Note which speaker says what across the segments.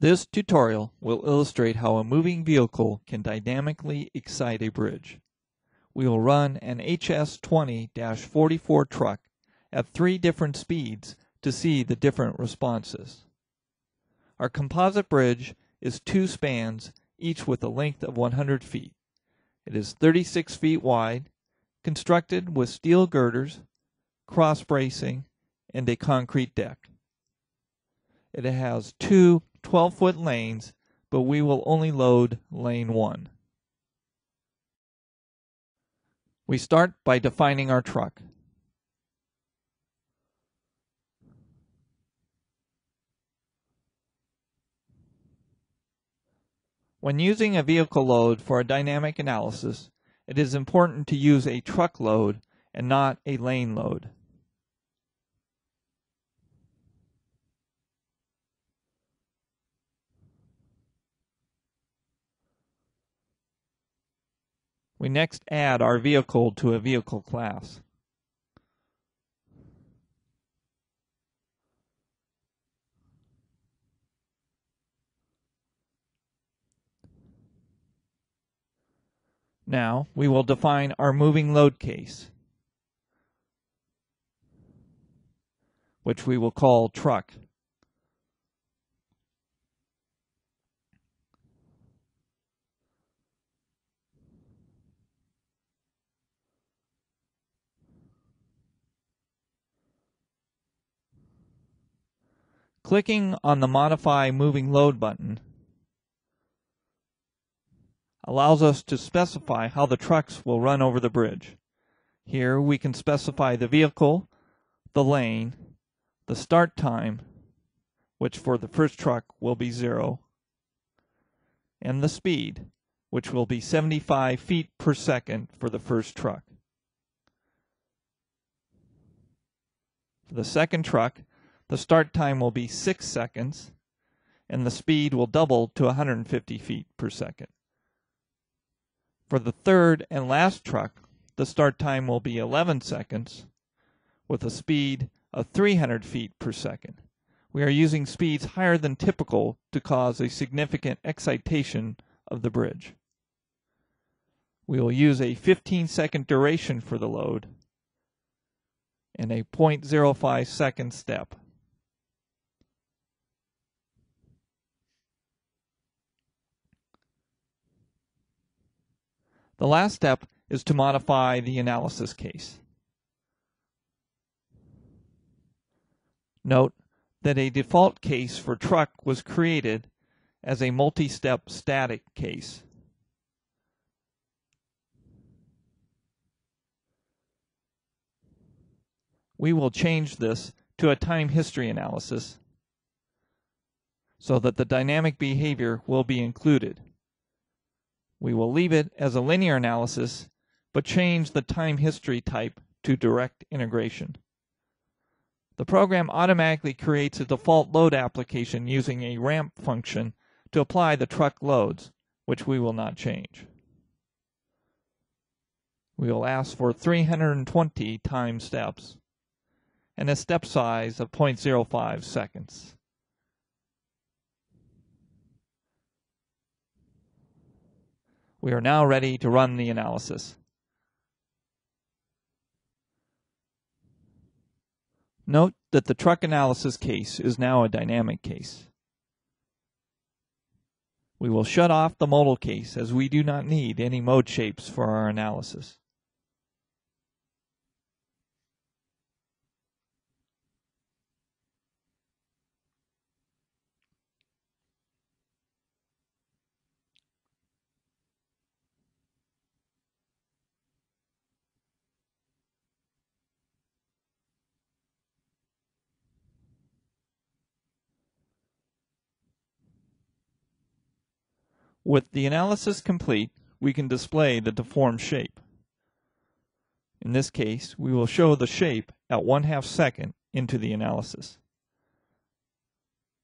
Speaker 1: This tutorial will illustrate how a moving vehicle can dynamically excite a bridge. We will run an HS20-44 truck at three different speeds to see the different responses. Our composite bridge is two spans, each with a length of 100 feet. It is 36 feet wide, constructed with steel girders, cross bracing, and a concrete deck. It has two 12 foot lanes, but we will only load lane 1. We start by defining our truck. When using a vehicle load for a dynamic analysis, it is important to use a truck load and not a lane load. We next add our vehicle to a vehicle class. Now we will define our moving load case, which we will call truck. Clicking on the Modify Moving Load button allows us to specify how the trucks will run over the bridge. Here we can specify the vehicle, the lane, the start time, which for the first truck will be zero, and the speed, which will be 75 feet per second for the first truck. For the second truck, the start time will be 6 seconds, and the speed will double to 150 feet per second. For the third and last truck, the start time will be 11 seconds with a speed of 300 feet per second. We are using speeds higher than typical to cause a significant excitation of the bridge. We will use a 15 second duration for the load and a 0.05 second step. The last step is to modify the analysis case. Note that a default case for truck was created as a multi-step static case. We will change this to a time history analysis so that the dynamic behavior will be included. We will leave it as a linear analysis, but change the time history type to direct integration. The program automatically creates a default load application using a ramp function to apply the truck loads, which we will not change. We will ask for 320 time steps and a step size of 0.05 seconds. We are now ready to run the analysis. Note that the truck analysis case is now a dynamic case. We will shut off the modal case as we do not need any mode shapes for our analysis. With the analysis complete, we can display the deformed shape. In this case, we will show the shape at one half second into the analysis.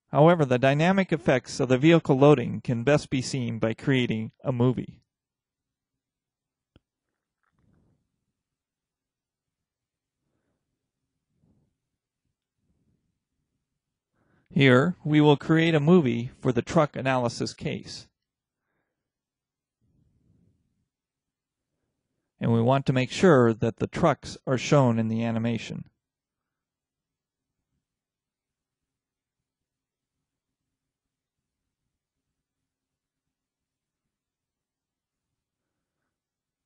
Speaker 1: However, the dynamic effects of the vehicle loading can best be seen by creating a movie. Here, we will create a movie for the truck analysis case. And we want to make sure that the trucks are shown in the animation.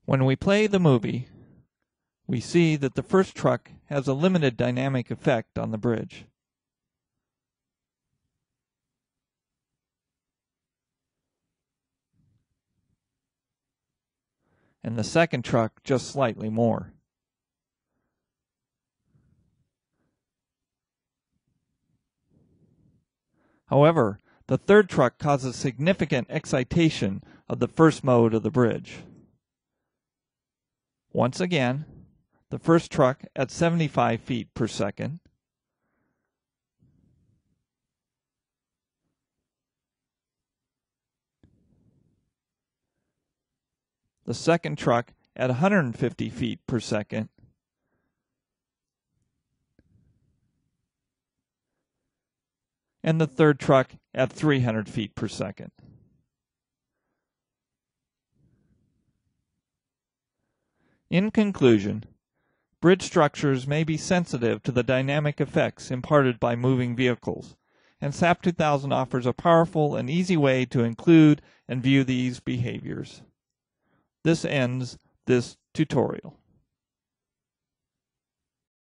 Speaker 1: When we play the movie, we see that the first truck has a limited dynamic effect on the bridge. And the second truck just slightly more. However, the third truck causes significant excitation of the first mode of the bridge. Once again, the first truck at 75 feet per second. The second truck at 150 feet per second. And the third truck at 300 feet per second. In conclusion, bridge structures may be sensitive to the dynamic effects imparted by moving vehicles, and SAP 2000 offers a powerful and easy way to include and view these behaviors. This ends this tutorial.